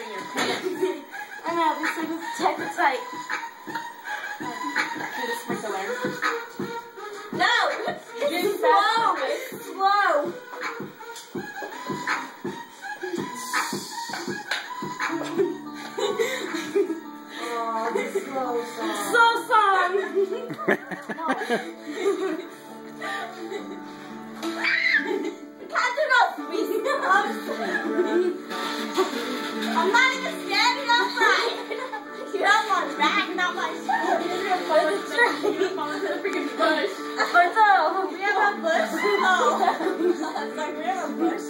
in your pants. I know, this thing is tight and tight. Can you? No! It's, it's slow! It's slow! oh, slow song. Slow song! no. Shoulder. You're falling into bush. But no, we have a bush. Oh, it's like we have a bush.